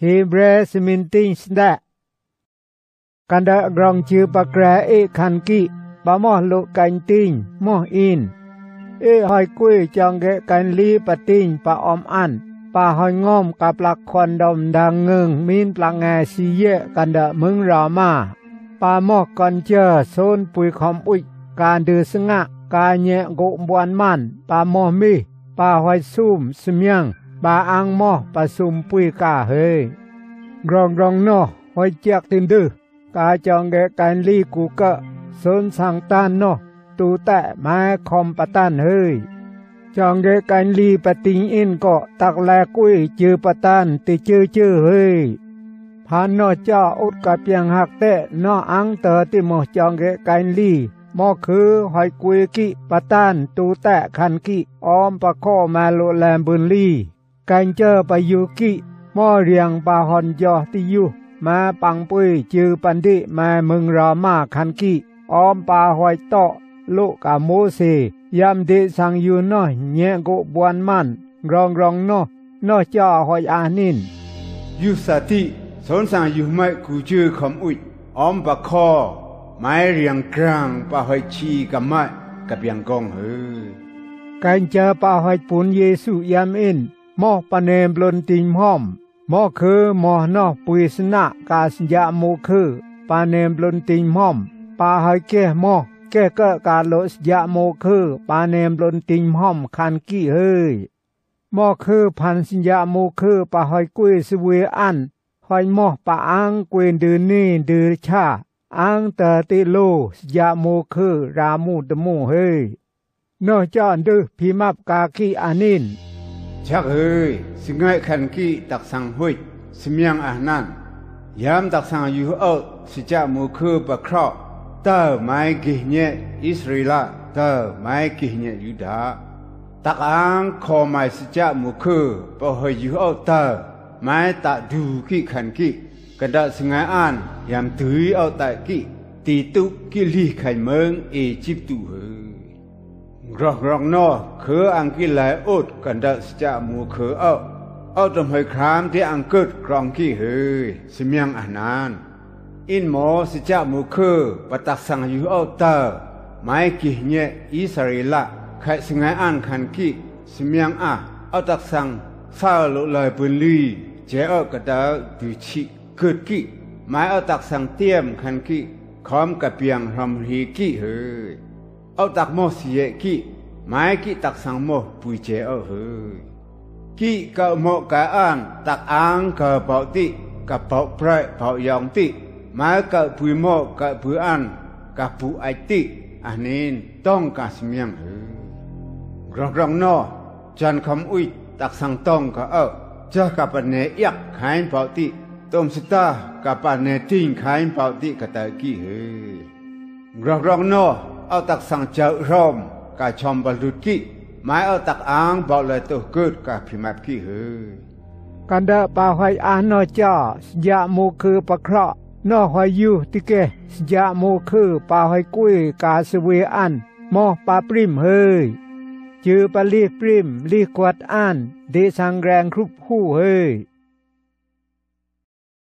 Hebre seminting sda. Kanda grong chư pa kra e khan ki ba mo lo kan ting mo in. E hoi kui chong ge kan li pa ting pa om an. Pa hoi ngom ka plak kon dom dang ngừng min plak ngà si ye kanda mừng ra ma. Pa mo kon chơ son pui khom ui การดือสงะกาเยโกบวนมัน ปาโมปาหอยซุ่มสมียงปาอังมอปาซุมปุยกาเฮยกรองรองนอหอยเจียกตินดือกาจองแกการลีกูกะสนสังตานนอตูแตะมาคอมปะตันเฮยจองแกการลีปะติงอินก็ตักแลกุ้ยจือปะตันติจือจือเฮยพานนอเจ้าอุดกะเปียงหักเตะนออังเตอติโมจองแกการลีมอคือหอยกุยกิปะตันตูแตะคันกิออมปะข้อมาโลแลมบุนลี กันเจอปยุกิมอเรียงปาหอนยอติยุมาปังปุยจือปันดิมามึงรามาคันกิออมปาหอยโตลูกาโมเสยามเดสังยูน้อยเยกบวนมันรองรองนอนอจ้าหอยอานินยูสติสนสังยูไม่กูจือคำอุยออมปะคอไม่เรียงกลางปะหอยชีกับไม้กับยังกองเฮการเจอปะหอยปุนเยซูยามอิน มอปะเนมลนติงห้อมมอคือมอนอปุยสนะกาสัญญาโมคือปาเนมลนติงห้อมปาหอยเกมอแกก็การโลสยาโมคือปาเนมลนติงห้อมคันกี้เฮยมอคือพันสัญญาโมคือปาหอยกุยสเวอันหอยมอปาอังกวนดืนนี่ดือชาอังเตติโลสยาโมคือรามูดมูเฮยนอจอนดือพิมับกาคีอานิน ชักเฮยสิงไงขันกีตักสังหุยสมียงอานันยามตักสังอยู่เอาสิจาโมคือปะครอเตอไม่กิเนอิสราเอลเตอไม่กิเนยูดาตักอังขอไม่สิจาโมคือปะเฮยอยู่เอาเตอไม่ตักดูกีขันกีกระดาสงอานยามถือเอาแต่กิตีตุกิลีไข่เมืองเอจิปตุเฮ รอกรอกนอคืออังกิลายอุดกันดาสจามูคือเอาเอาตมหอยครามที่อังกิดกรองกี้เฮสมียงอานานอินหมอสจามูคือปตักสังอยู่เอาเตอไม่กิเนอิสราเอลไข่สงอานคันกี้สมียงอะเอาตักสังฟาลุลอยปุนลีเจ้ากระดาดูชิกึดกิหมายเอาตักสังเตียมคันกิคอมกับเปียงรำฮีกิเฮย เอาตักโมเสียกิหมายกิตักสังโมปุยเจเอาเฮยกิกะโมกะอ่านตักอ่างกะเปาติกะเปาไพรเปายองติหมายกะปุยโมกะปุยอันกะปุไอติอันนี้ต้องกาสเมียงเฮยรองรองนอจันคำอุยตักสังต้องกะเอาจะกับเนยักขายเปาติต้มสตากับปานเนติงขายเป่าติกะตะกี้เฮรองรองนอ เอาตักสังเจ้ารอมกะชอมบรลุกิหมายเอาตักอ่างเป่าเลยตัวเกิดกะพิมับกี้เฮกันดาปาหอยอานอจายะโมคือปะเคราะนอหอยยูติเกยะโมคือปาหอยกุ้ยกาสเวอันมอปาปริมเฮยจือปาลีปริมลีกวดอันเดสังแรงครุบหูเฮย